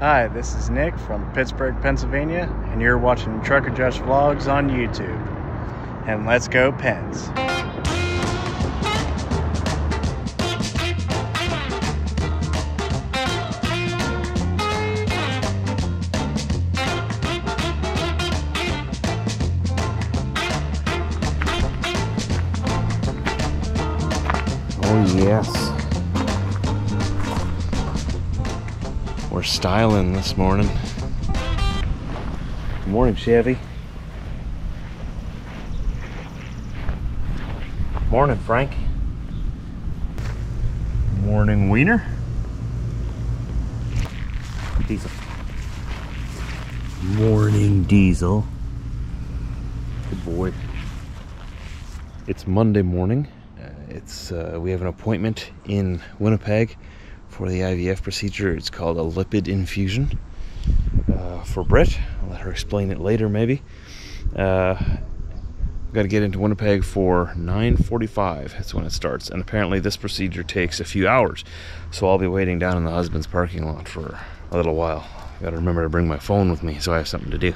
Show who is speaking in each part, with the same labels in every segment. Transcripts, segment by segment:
Speaker 1: Hi, this is Nick from Pittsburgh, Pennsylvania, and you're watching Trucker Josh Vlogs on YouTube. And let's go, Pens.
Speaker 2: Oh, yes. We're styling this morning. Good morning, Chevy. Morning, Frank. Morning, Wiener. Diesel. Morning, Diesel. Good boy. It's Monday morning. Uh, it's uh, we have an appointment in Winnipeg for the IVF procedure. It's called a lipid infusion uh, for Britt. I'll let her explain it later, maybe. Uh, got to get into Winnipeg for 9:45. That's when it starts, and apparently this procedure takes a few hours. So I'll be waiting down in the husband's parking lot for a little while. Got to remember to bring my phone with me so I have something to do.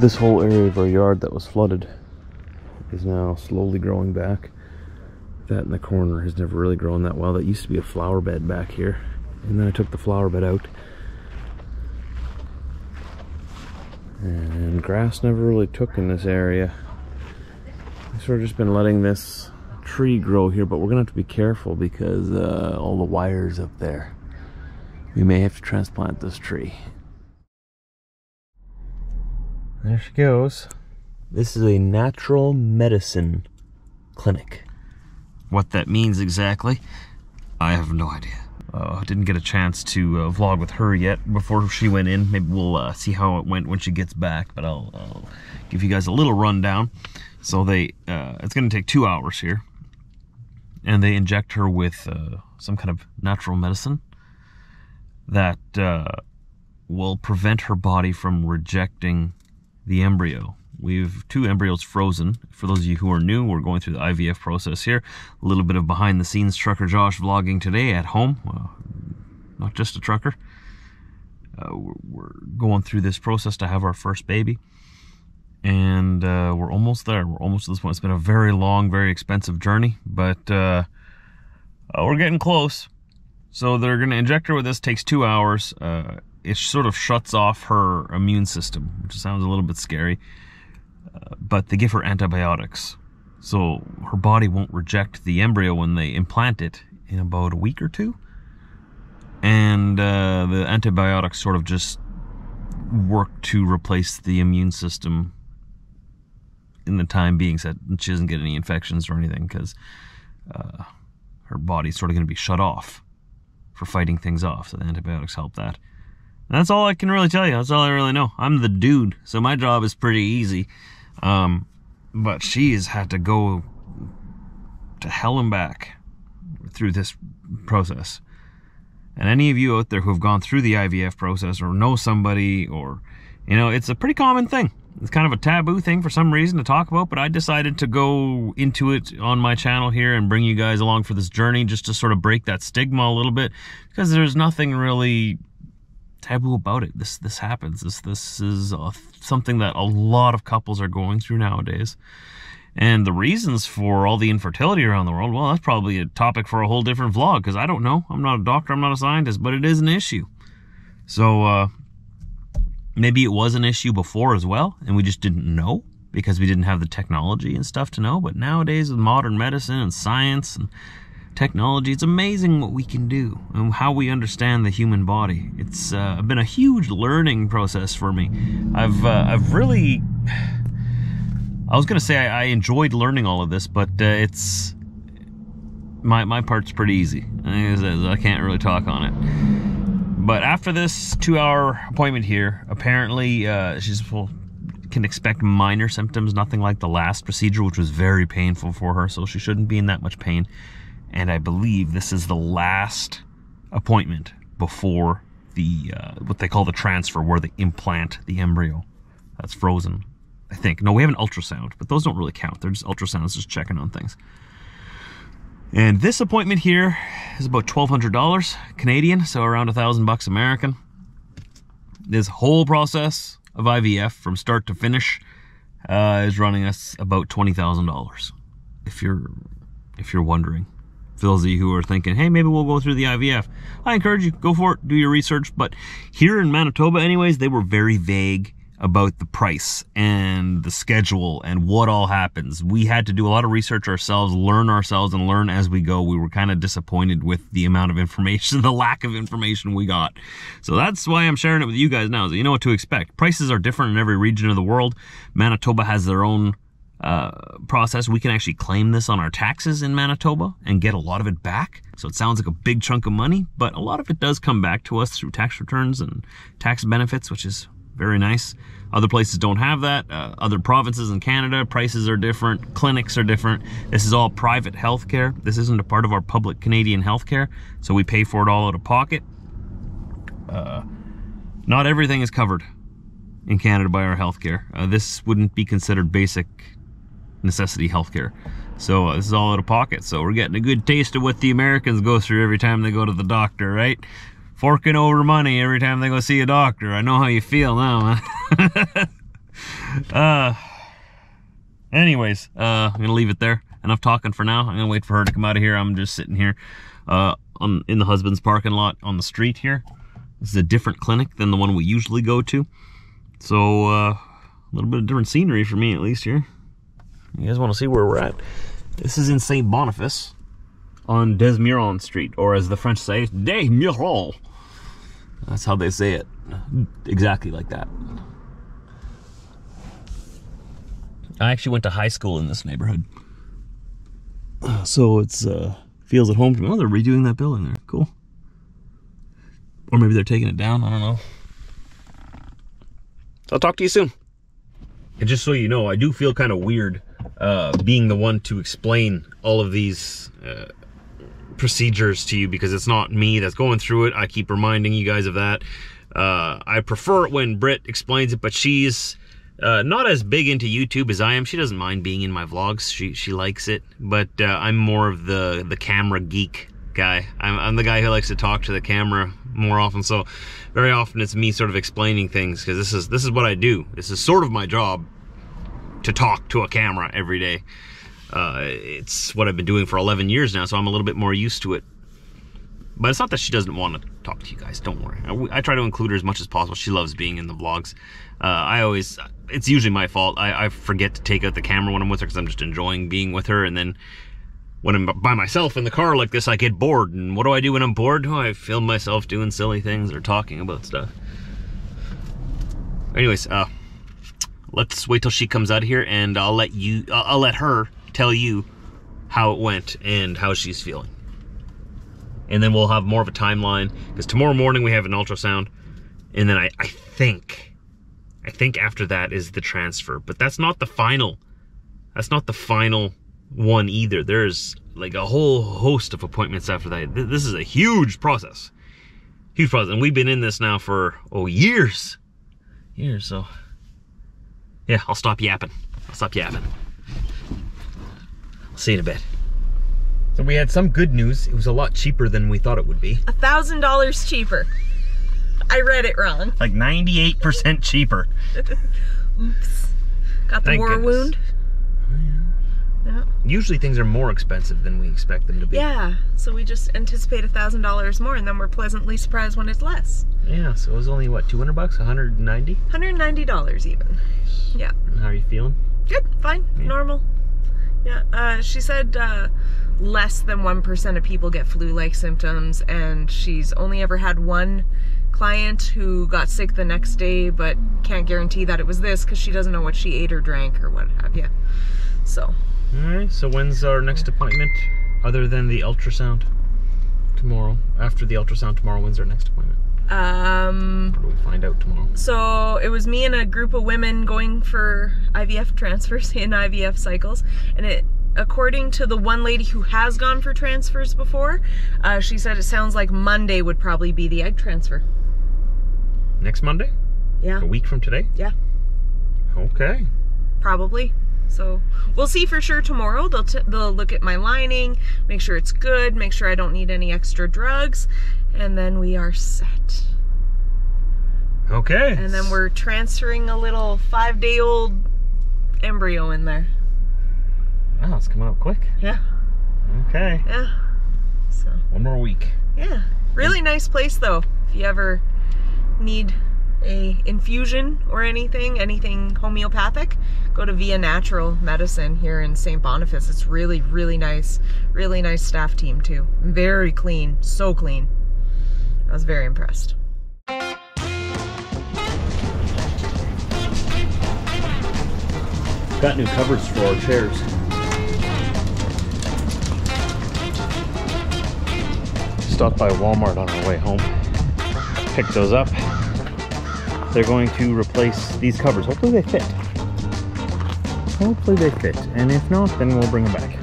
Speaker 2: This whole area of our yard that was flooded is now slowly growing back. That in the corner has never really grown that well. That used to be a flower bed back here. And then I took the flower bed out. And grass never really took in this area. I've sort of just been letting this tree grow here, but we're gonna have to be careful because uh, all the wires up there. We may have to transplant this tree. There she goes. This is a natural medicine clinic. What that means exactly, I have no idea. Uh, didn't get a chance to uh, vlog with her yet before she went in. Maybe we'll uh, see how it went when she gets back, but I'll, I'll give you guys a little rundown. So they, uh, it's going to take two hours here, and they inject her with uh, some kind of natural medicine that uh, will prevent her body from rejecting the embryo. We've two embryos frozen. For those of you who are new, we're going through the IVF process here. A little bit of behind the scenes trucker Josh vlogging today at home. Well, not just a trucker. Uh, we're, going through this process to have our first baby. And uh, we're almost there. We're almost to this point. It's been a very long, very expensive journey, but uh, uh we're getting close. So they're going to inject her with this. Takes two hours. It sort of shuts off her immune system, which sounds a little bit scary. Uh, but they give her antibiotics. So her body won't reject the embryo when they implant it in about a week or two. And uh, the antibiotics sort of just work to replace the immune system in the time being so that she doesn't get any infections or anything because uh, her body's sort of going to be shut off for fighting things off. So the antibiotics help that. That's all I can really tell you. That's all I really know. I'm the dude, so my job is pretty easy. Um, but she has had to go to hell and back through this process. And any of you out there who have gone through the IVF process or know somebody or, you know, it's a pretty common thing. It's kind of a taboo thing for some reason to talk about, but I decided to go into it on my channel here and bring you guys along for this journey just to sort of break that stigma a little bit because there's nothing really taboo about it. This this happens. This this is something that a lot of couples are going through nowadays. And the reasons for all the infertility around the world, well, that's probably a topic for a whole different vlog because I don't know. I'm not a doctor, I'm not a scientist, but it is an issue. So uh, maybe it was an issue before as well, and we just didn't know because we didn't have the technology and stuff to know. But nowadays, with modern medicine and science and technology. It's amazing what we can do and how we understand the human body. It's uh, been a huge learning process for me. I've uh, I've really I was gonna say I, I, enjoyed learning all of this, but uh, it's my my part's pretty easy. I can't really talk on it. But after this two-hour appointment here, apparently uh, she's well, can expect minor symptoms, nothing like the last procedure, which was very painful for her. So she shouldn't be in that much pain and I believe this is the last appointment before the uh, what they call the transfer, where they implant the embryo that's frozen. I think. No, we have an ultrasound, but those don't really count. They're just ultrasounds, just checking on things. And this appointment here is about $1,200 Canadian, so around a thousand bucks American. This whole process of IVF from start to finish uh, is running us about $20,000. If you're if you're wondering those of you who are thinking, hey, maybe we'll go through the IVF. I encourage you, go for it, do your research. But here in Manitoba, anyways, they were very vague about the price and the schedule and what all happens. We had to do a lot of research ourselves, learn ourselves, and learn as we go. We were kind of disappointed with the amount of information, the lack of information we got. So that's why I'm sharing it with you guys now, so you know what to expect. Prices are different in every region of the world. Manitoba has their own uh, process, we can actually claim this on our taxes in Manitoba and get a lot of it back. So it sounds like a big chunk of money, but a lot of it does come back to us through tax returns and tax benefits, which is very nice. Other places don't have that. Uh, other provinces in Canada, prices are different, clinics are different. This is all private healthcare. This isn't a part of our public Canadian healthcare, so we pay for it all out of pocket. Uh, not everything is covered in Canada by our healthcare. Uh, this wouldn't be considered basic necessity healthcare. So uh, this is all out of pocket. So we're getting a good taste of what the Americans go through every time they go to the doctor, right? Forking over money every time they go see a doctor. I know how you feel now, uh, anyways, uh, I'm gonna leave it there. Enough talking for now. I'm gonna wait for her to come out of here. I'm just sitting here uh, on in the husband's parking lot on the street here. This is a different clinic than the one we usually go to. So uh, a little bit of different scenery for me at least here. You guys want to see where we're at? This is in St. Boniface on Des Meurons Street, or as the French say, Des Meurons. That's how they say it. Exactly like that. I actually went to high school in this neighborhood. So it's uh feels at home to me. Oh, they're redoing that building there. Cool. Or maybe they're taking it down. I don't know. So I'll talk to you soon. And just so you know, I do feel kind of weird uh, being the one to explain all of these uh, procedures to you because it's not me that's going through it. I keep reminding you guys of that. Uh, I prefer it when Britt explains it, but she's uh, not as big into YouTube as I am. She doesn't mind being in my vlogs. She she likes it, but uh, I'm more of the the camera geek guy. I'm, I'm the guy who likes to talk to the camera more often. So very often it's me sort of explaining things because this is this is what I do. This is sort of my job to talk to a camera every day. Uh, it's what I've been doing for 11 years now, so I'm a little bit more used to it. But it's not that she doesn't want to talk to you guys. Don't worry. I, I try to include her as much as possible. She loves being in the vlogs. Uh, I always, it's usually my fault. I, I, forget to take out the camera when I'm with her because I'm just enjoying being with her. And then when I'm by myself in the car like this, I get bored. And what do I do when I'm bored? Oh, I film myself doing silly things or talking about stuff. Anyways, uh, let's wait till she comes out here and I'll let you I'll let her tell you how it went and how she's feeling. And then we'll have more of a timeline because tomorrow morning we have an ultrasound and then I, I think I think after that is the transfer, but that's not the final. That's not the final one either. There's like a whole host of appointments after that. This is a huge process. Huge process. And we've been in this now for oh years. Years, so yeah, I'll stop yapping. I'll stop yapping. I'll see you in a bit. So we had some good news. It was a lot cheaper than we thought it would be.
Speaker 3: A thousand dollars cheaper. I read it wrong.
Speaker 2: Like 98% cheaper.
Speaker 3: Oops. Got the Thank war goodness. wound.
Speaker 2: Oh, Yeah. Usually things are more expensive than we expect them to be.
Speaker 3: Yeah, so we just anticipate a thousand dollars more, and then we're pleasantly surprised when it's less.
Speaker 2: Yeah, so it was only what 200 bucks, 190.
Speaker 3: 190 dollars even. Nice. Yeah.
Speaker 2: And how are you feeling?
Speaker 3: Good, fine, yeah. normal. Yeah, uh, she said uh, less than 1% of people get flu like symptoms, and she's only ever had one client who got sick the next day, but can't guarantee that it was this because she doesn't know what she ate or drank or what have you. So,
Speaker 2: All right. So when's our next appointment, other than the ultrasound? Tomorrow. After the ultrasound tomorrow, when's our next appointment?
Speaker 3: um,
Speaker 2: Or do we find out tomorrow?
Speaker 3: so it was me and a group of women going for IVF transfers in IVF cycles, and it. According to the one lady who has gone for transfers before, uh, she said it sounds like Monday would probably be the egg transfer.
Speaker 2: Next Monday?
Speaker 3: Yeah,
Speaker 2: A week from today?
Speaker 3: yeah.
Speaker 2: Okay.
Speaker 3: probably. So we'll see for sure tomorrow. They'll t- they'll look at my lining, make sure it's good, make sure I don't need any extra drugs, and then we are set.
Speaker 2: Okay.
Speaker 3: And then we're transferring a little five day old embryo in there.
Speaker 2: Wow, it's coming up quick.
Speaker 3: Yeah,
Speaker 2: Okay.
Speaker 3: yeah. So
Speaker 2: One more week.
Speaker 3: yeah, really nice place though. If you ever need a infusion or anything, anything homeopathic, go to Via Natural Medicine here in St. Boniface. It's really, really nice. Really nice staff team too. Very clean, so clean. I was very impressed.
Speaker 2: Got new covers for our chairs. Stopped by Walmart on our way home. Picked those up. They're going to replace these covers. Hopefully they fit. Hopefully they fit. And if not, then we'll bring them back.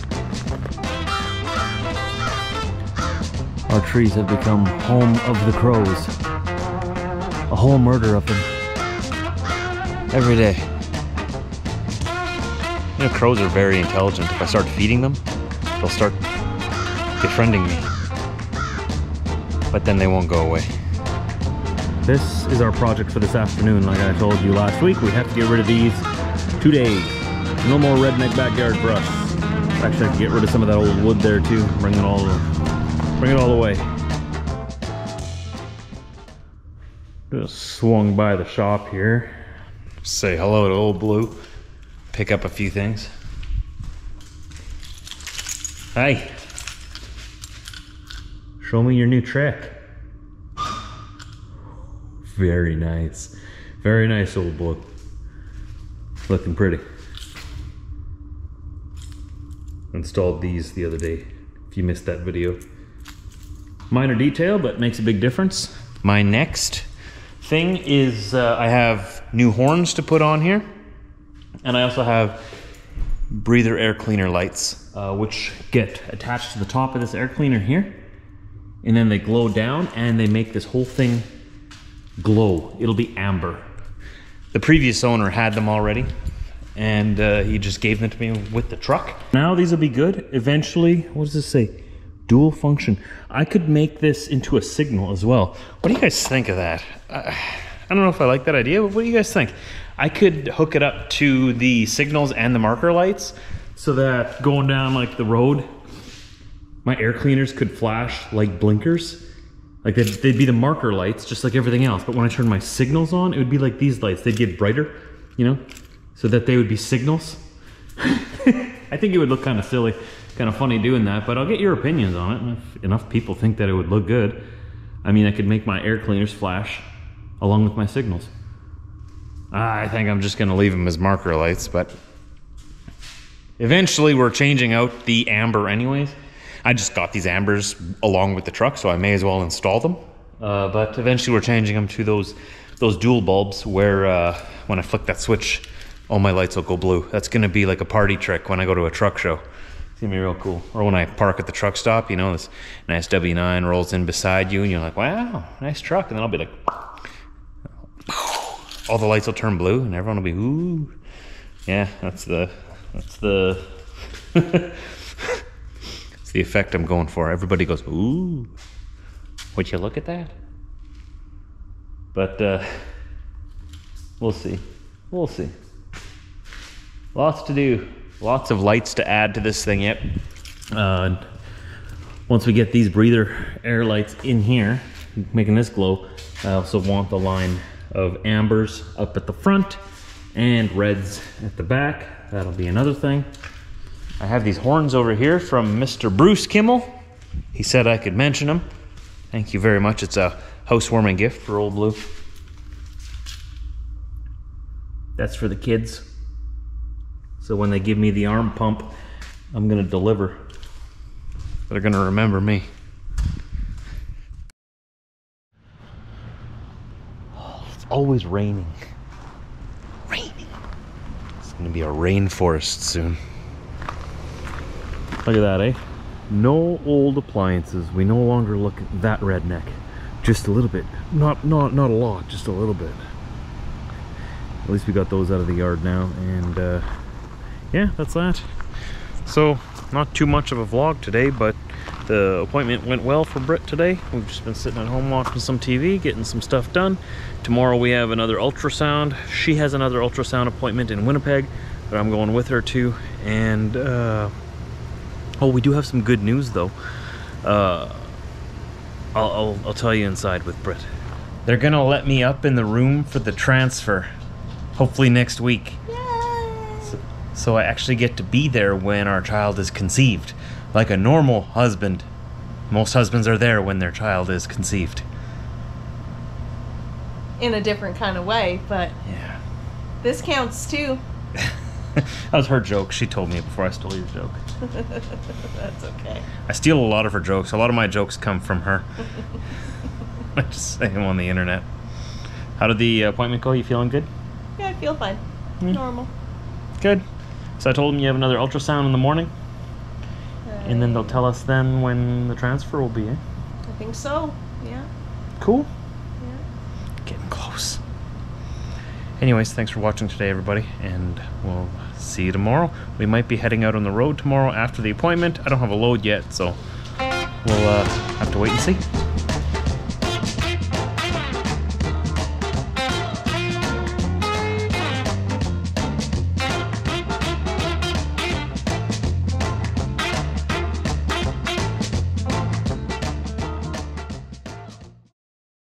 Speaker 2: Our trees have become home of the crows. A whole murder of them. Every day. You know, crows are very intelligent. If I start feeding them, they'll start befriending me. But then they won't go away. This is our project for this afternoon. Like I told you last week, we have to get rid of these today. No more redneck backyard for us. Actually, I can get rid of some of that old wood there too. Bring it all, bring it all away. Just swung by the shop here. Say hello to old Blue pick up a few things. Hi. Show me your new trick. Very nice. Very nice, old boy. Looking pretty. Installed these the other day. If you missed that video. Minor detail, but makes a big difference. My next thing is uh, I have new horns to put on here. And I also have breather air cleaner lights, uh, which get attached to the top of this air cleaner here. And then they glow down and they make this whole thing glow. It'll be amber. The previous owner had them already and uh, he just gave them to me with the truck. Now these will be good. Eventually, what does this say? Dual function. I could make this into a signal as well. What do you guys think of that? Uh, I don't know if I like that idea, but what do you guys think? I could hook it up to the signals and the marker lights so that going down like the road, my air cleaners could flash like blinkers. Like they'd, they'd be the marker lights, just like everything else. But when I turn my signals on, it would be like these lights. They'd get brighter, you know, so that they would be signals. I think it would look kind of silly, kind of funny doing that, but I'll get your opinions on it. If enough people think that it would look good, I mean, I could make my air cleaners flash along with my signals. I think I'm just going to leave them as marker lights, but eventually we're changing out the amber anyways. I just got these ambers along with the truck, so I may as well install them. Uh, but eventually we're changing them to those those dual bulbs where uh, when I flick that switch, all my lights will go blue. That's to be like a party trick when I go to a truck show. It's to be real cool. Or when I park at the truck stop, you know, this nice W9 rolls in beside you and you're like, wow, nice truck. And then I'll be like, all the lights will turn blue and everyone will be ooh yeah that's the that's the the effect i'm going for. Everybody goes ooh. Would you look at that? But uh we'll see. We'll see. Lots to do. Lots of lights to add to this thing yet. Uh once we get these breather air lights in here making this glow i also want the line of ambers up at the front and reds at the back. That'll be another thing. I have these horns over here from Mr. Bruce Kimmel. He said I could mention them. Thank you very much. It's a housewarming gift for Old Blue. That's for the kids. So when they give me the arm pump, I'm gonna deliver. They're gonna remember me. Oh, it's always raining. Raining. It's gonna be a rainforest soon. Look at that, eh? No old appliances. We no longer look that redneck. Just a little bit. Not not not a lot, just a little bit. At least we got those out of the yard now, and uh, yeah, that's that. So, not too much of a vlog today, but the appointment went well for Britt today. We've just been sitting at home watching some TV, getting some stuff done. Tomorrow we have another ultrasound. She has another ultrasound appointment in Winnipeg that I'm going with her to. And, uh, oh, we do have some good news though. Uh, I'll, I'll, I'll tell you inside with Britt. They're gonna let me up in the room for the transfer. Hopefully next week. So, so I actually get to be there when our child is conceived. Like a normal husband. Most husbands are there when their child is conceived.
Speaker 3: In a different kind of way, but
Speaker 2: Yeah.
Speaker 3: this counts too.
Speaker 2: that was her joke. She told me before I stole your joke.
Speaker 3: That's okay.
Speaker 2: I steal a lot of her jokes. A lot of my jokes come from her. I just say them on the internet. How did the appointment go? You feeling good?
Speaker 3: Yeah, I feel fine. Normal.
Speaker 2: Good. So I told them you have another ultrasound in the morning, and then they'll tell us then when the transfer will be. Eh?
Speaker 3: I think so. Yeah.
Speaker 2: Cool.
Speaker 3: Yeah.
Speaker 2: Getting close. Anyways, thanks for watching today, everybody, and we'll see you tomorrow. We might be heading out on the road tomorrow after the appointment. I don't have a load yet, so we'll uh, have to wait and see.